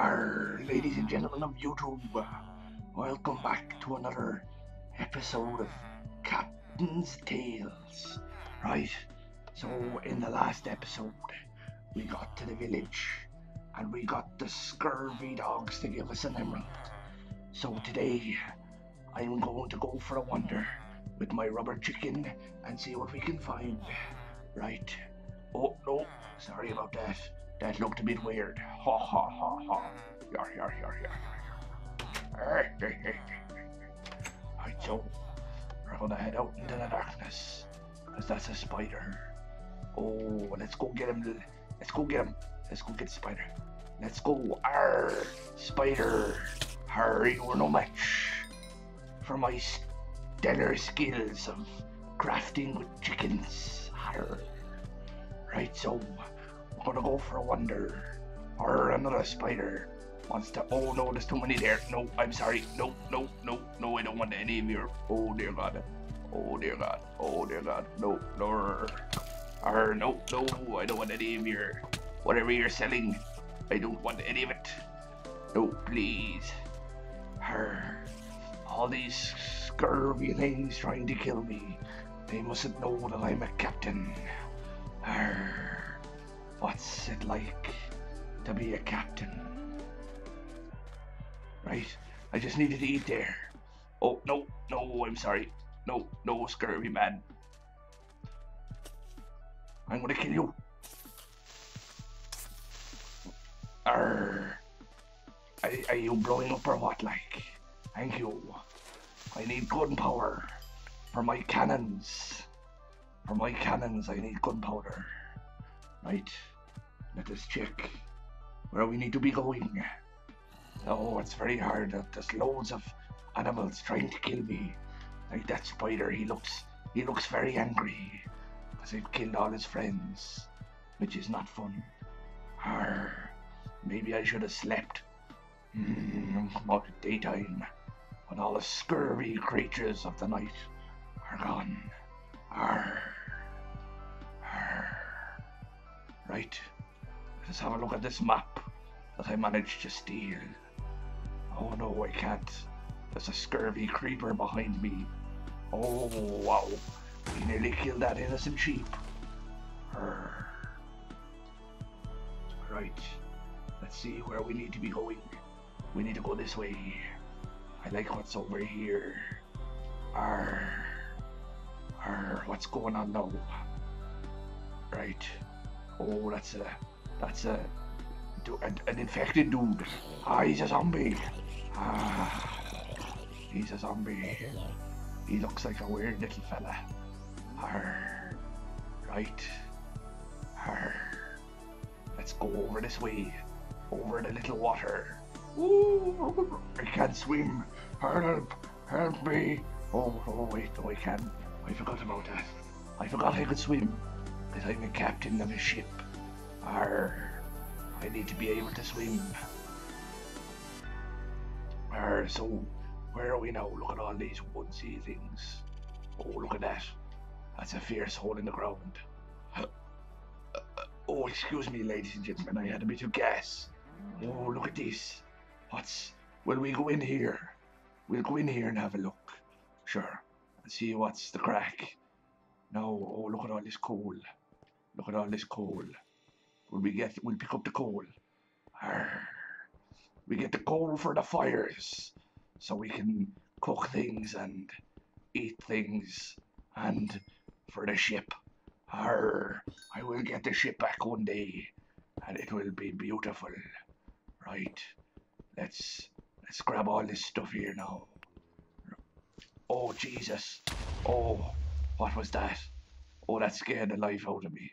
Our ladies and gentlemen of YouTube, uh, welcome back to another episode of Captain's Tales. Right, so in the last episode, we got to the village and we got the scurvy dogs to give us an emerald. So today, I'm going to go for a wander with my rubber chicken and see what we can find. Right. Oh, no, sorry about that. That looked a bit weird. Ha ha ha ha. Yar yar yar yar. Right, so we're gonna head out into the darkness. Cause that's a spider. Oh, let's go get him. Let's go get him. Let's go get the spider. Let's go. Arr, spider. Hurry, we're no match for my stellar skills of crafting with chickens. Arr. Right, so we're gonna go for a wonder. Or another spider wants to. Oh no, there's too many there. No, I'm sorry. No, no, no, no, I don't want any of your. Oh dear God. Oh dear God. Oh dear God. No, no. Or no, no, I don't want any of your. Whatever you're selling, I don't want any of it. No, please. Her. All these scurvy things trying to kill me. They mustn't know that I'm a captain. Arr, what's it like to be a captain? Right, I just needed to eat there. Oh, no, no, I'm sorry. No, no, scurvy man. I'm gonna kill you. Arr, are, are you blowing up or what, like? Thank you. I need gunpowder for my cannons. For my cannons, I need gunpowder. Right, let us check where we need to be going. Oh, it's very hard. There's loads of animals trying to kill me. Like that spider, he looks he looks very angry because I've killed all his friends, which is not fun. Arr, maybe I should have slept. Hmm, about daytime, when all the scurvy creatures of the night are gone. Arr. Right, let's have a look at this map that I managed to steal. Oh no, I can't. There's a scurvy creeper behind me. Oh wow, we nearly killed that innocent sheep. Arr. Right, let's see where we need to be going. We need to go this way. I like what's over here. Arr. Arr, what's going on now? Right. Oh, that's a, that's a, an, an infected dude. Ah, he's a zombie. Ah, he's a zombie. He looks like a weird little fella. Arr, right. Arr. Let's go over this way, over the little water. Ooh, I can't swim. Help, help me. Oh, oh wait, no, I can. I forgot about that. I forgot I could swim because I'm a captain of a ship. Arr, I need to be able to swim. Arr, so where are we now? Look at all these woodsy things. Oh, look at that. That's a fierce hole in the ground. Oh, excuse me, ladies and gentlemen, I had a bit of gas. Oh, look at this. What's... Will we go in here? We'll go in here and have a look. Sure. And see what's the crack. Now, oh, look at all this coal. Look at all this coal. Will we get, we'll pick up the coal. Arr. We get the coal for the fires. So we can cook things and eat things. And for the ship. Arr. I will get the ship back one day. And it will be beautiful. Right. Let's, let's grab all this stuff here now. Oh, Jesus. Oh, what was that? Oh, that scared the life out of me.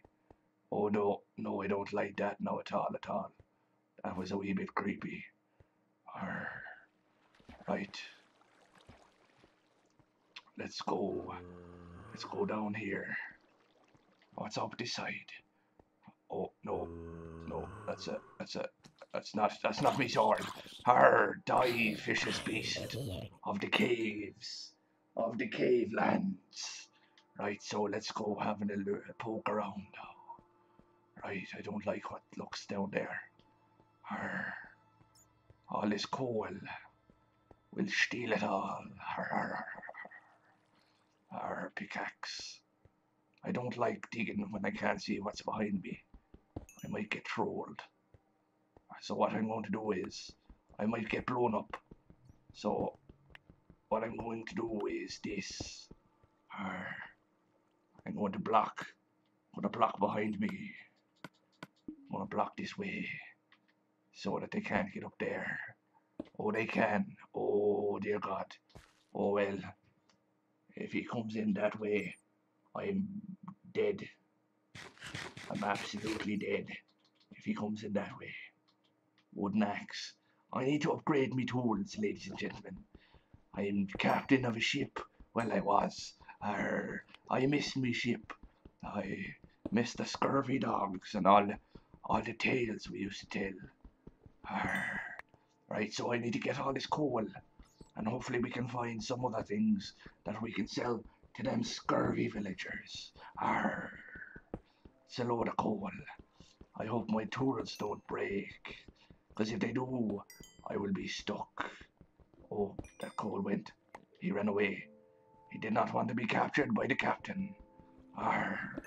Oh, no, no, I don't like that, no, at all, at all. That was a wee bit creepy. Arr. Right. Let's go. Let's go down here. What's up this side? Oh, no. No, that's a, that's a, that's not, that's not me sword. Arr, die, vicious beast of the caves, of the cave lands. Right, so let's go have a little poke around now. Right, I don't like what looks down there. Arr. all this coal. We'll steal it all. Arr, arr, arr, arr, pickaxe. I don't like digging when I can't see what's behind me. I might get trolled. So what I'm going to do is, I might get blown up. So, what I'm going to do is this. Arr. I'm going to block. Put a block behind me. I'm to block this way. So that they can't get up there. Oh, they can. Oh, dear God. Oh, well. If he comes in that way, I'm dead. I'm absolutely dead. If he comes in that way. Wooden axe. I need to upgrade me tools, ladies and gentlemen. I am captain of a ship. Well, I was. Arr, I miss me ship. I miss the scurvy dogs and all, all the tales we used to tell. Arr. Right, so I need to get all this coal. And hopefully we can find some other things that we can sell to them scurvy villagers. Arr. It's a load of coal. I hope my tools don't break. Because if they do, I will be stuck. Oh, that coal went. He ran away. He did not want to be captured by the captain. Arr.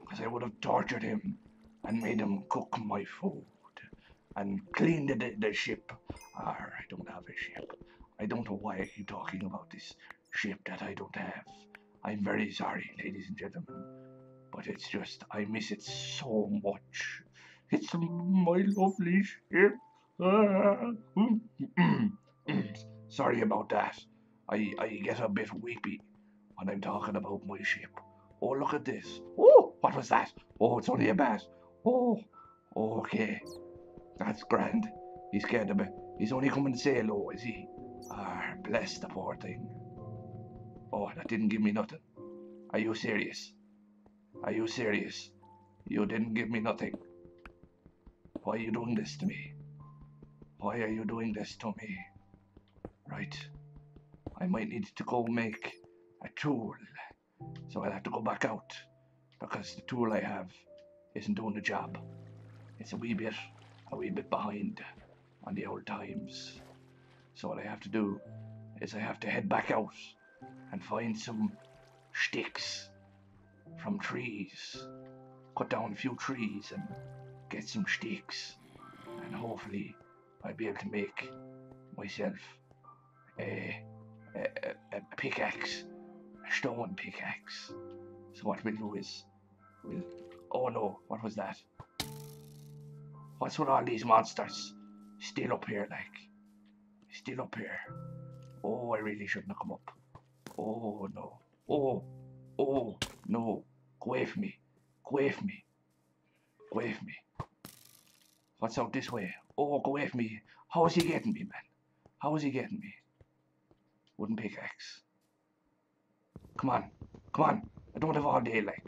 Because I would have tortured him and made him cook my food and cleaned the, the ship. Arr, I don't have a ship. I don't know why I keep talking about this ship that I don't have. I'm very sorry, ladies and gentlemen. But it's just, I miss it so much. It's my lovely ship. Ah. sorry about that. I, I get a bit weepy when I'm talking about my ship. Oh, look at this. Oh, what was that? Oh, it's only a bat. Oh, okay. That's grand. He's scared of me. He's only coming to say hello, is he? Ah, bless the poor thing. Oh, that didn't give me nothing. Are you serious? Are you serious? You didn't give me nothing. Why are you doing this to me? Why are you doing this to me? Right. I might need to go make a tool. So I'll have to go back out. Because the tool I have isn't doing the job. It's a wee bit, a wee bit behind on the old times. So what I have to do is I have to head back out and find some sticks from trees. Cut down a few trees and get some sticks. And hopefully I'll be able to make myself a, a, a, pickaxe, a stone pickaxe. So what we'll do is, we'll, oh no, what was that? What's with all these monsters still up here like? Still up here. Oh, I really shouldn't have come up. Oh no. Oh, oh, no. Go away from me. Go away from me. Go away from me. What's out this way? Oh, go away from me. How is he getting me, man? How is he getting me? Wooden pickaxe. Come on. Come on. I don't have all day, like.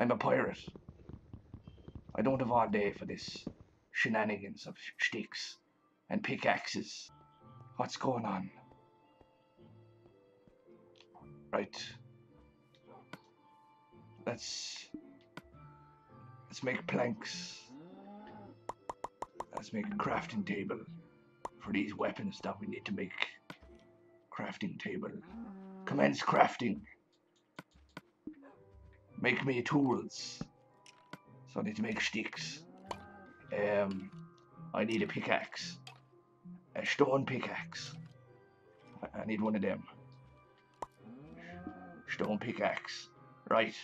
I'm a pirate. I don't have all day for this shenanigans of sticks and pickaxes. What's going on? Right. Let's let's make planks. Let's make a crafting table for these weapons that we need to make. Crafting table. Commence crafting. Make me tools. So I need to make sticks. Um, I need a pickaxe. A stone pickaxe. I, need one of them. Stone pickaxe. Right.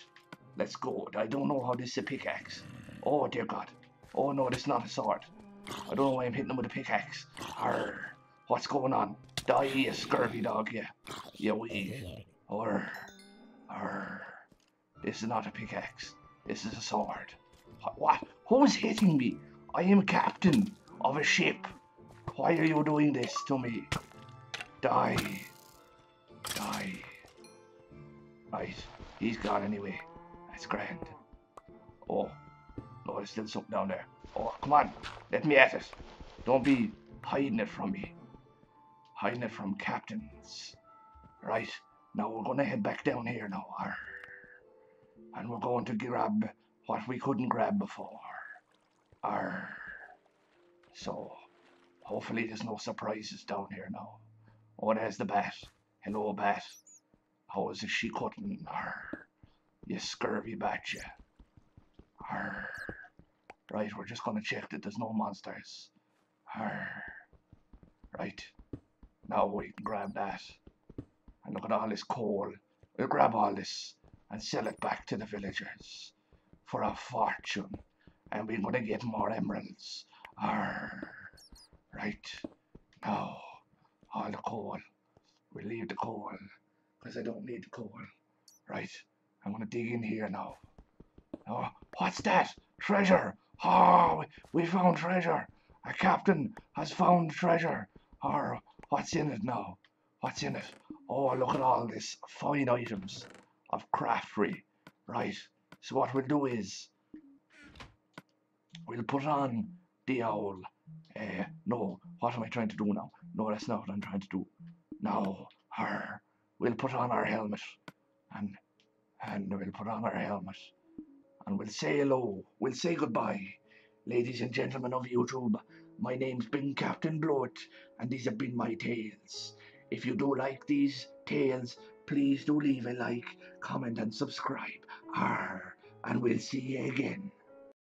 Let's go. I don't know how this is a pickaxe. Oh, dear God. Oh, no, this is not a sword. I don't know why I'm hitting them with a pickaxe. Arr. What's going on? Die, you scurvy dog, yeah. Yeah, we. Arr. Arr. This is not a pickaxe. This is a sword. What? Who's hitting me? I am captain of a ship. Why are you doing this to me? Die. Die. Right. He's gone anyway. That's grand. Oh. No, there's still something down there. Oh, come on. Let me at it. Don't be hiding it from me. Hiding it from captains. Right. Now we're going to head back down here now. Arr. And we're going to grab what we couldn't grab before. Arr. So, Hopefully there's no surprises down here now. Oh, there's the bat. Hello, bat. How is she cutting? Arr. You scurvy bat, you. Arr. Right, we're just gonna check that there's no monsters. Arr. Right. Now we can grab that. And look at all this coal. We'll grab all this and sell it back to the villagers for a fortune. And we're gonna get more emeralds. Arr. Right. Now, all the coal. We leave the coal. Because I don't need the coal. Right. I'm gonna dig in here now. Oh, what's that? Treasure! Oh, we, found treasure. A captain has found treasure. Or what's in it now? What's in it? Oh, look at all this fine items of craftry. Right. So what we'll do is we'll put on the owl. Uh, no, what am I trying to do now? No, that's not what I'm trying to do. No, her. We'll put on our helmet and and we'll put on our helmet and we'll say hello. We'll say goodbye. Ladies and gentlemen of YouTube, my name's been Captain Bluett, and these have been my tales. If you do like these tales, please do leave a like, comment, and subscribe. Arr, and we'll see you again.